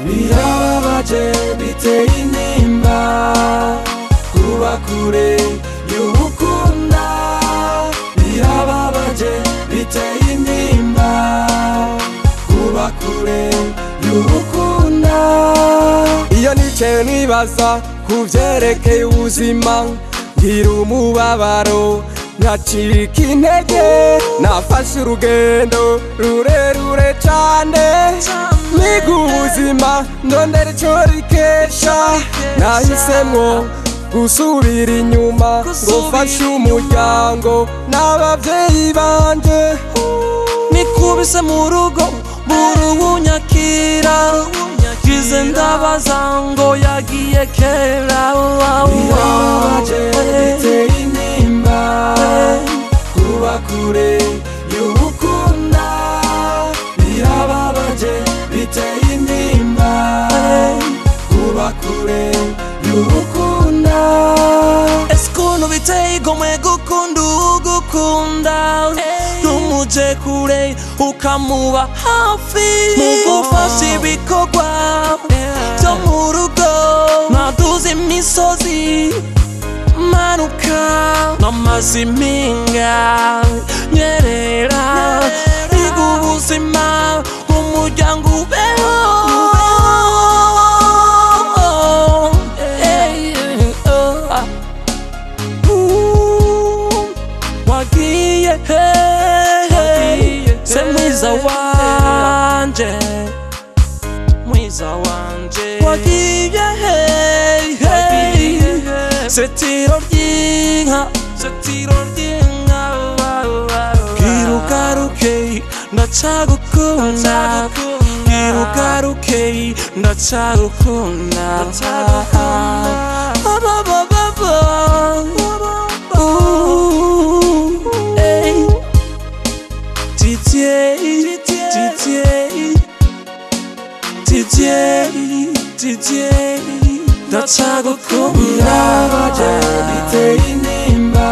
birababaje biteye intimba. Kuba kure y'ubukunda birababaje biteye intimba. Kuba kure y'ubukunda iyo nicaye nibaza ku byerekeye ubuzima ngira umubabaro. Nkacika intege nafashe urugendo rurerure cane. Ubuzima ndondera ico rikesha nahisemwo gusubira inyuma ngo mfashe umuryango. N'abavyeyi banje. Nikubise mu rugo burubunyakira gize ndabaza ngo yagiye kera. Birababaje kure y'ubukunda ese ukuntu biteye igomwe gukunda ugukunda. Ntumuje kure ukamuba hafi. Mu gufasha ibikorwa byo mu rugo. Naduze imisozi manuka. N'amazi impinga nyerera. Ubuzima wagiye se mwiza wanje mwiza wanje wagiye se tiro ry'inka se tiro ry'inka kirukaruke ndacagukunda kirukaruke ndacagukunda Ooh, Didier, ndacagukunda birababaje biteye intimba.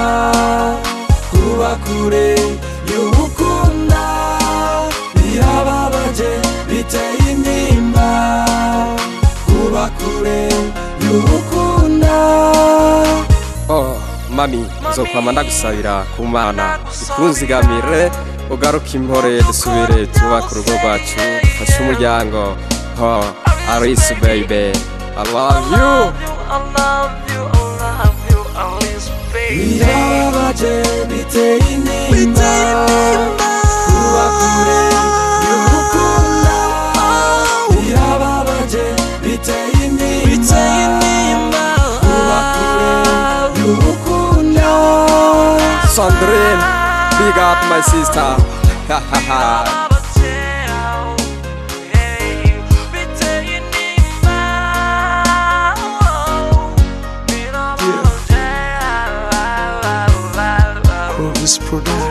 Kuba kure y'ubukunda. Birababaje biteye intimba. Kuba kure y'ubukunda. Oh mami uzokwama ndagusabira ku mana. Ikunzigamire ugaruke impore dusubire twubake urugo rwacu dufashe umuryango. Oh. Aris, baby. I love you. I love you, I love you, I Aris, baby. Miraba ce biteini ma Tua kure yukukula Miraba ce biteini ma Tua kure yukukula Sandrine, big up my sister. Ha. for that.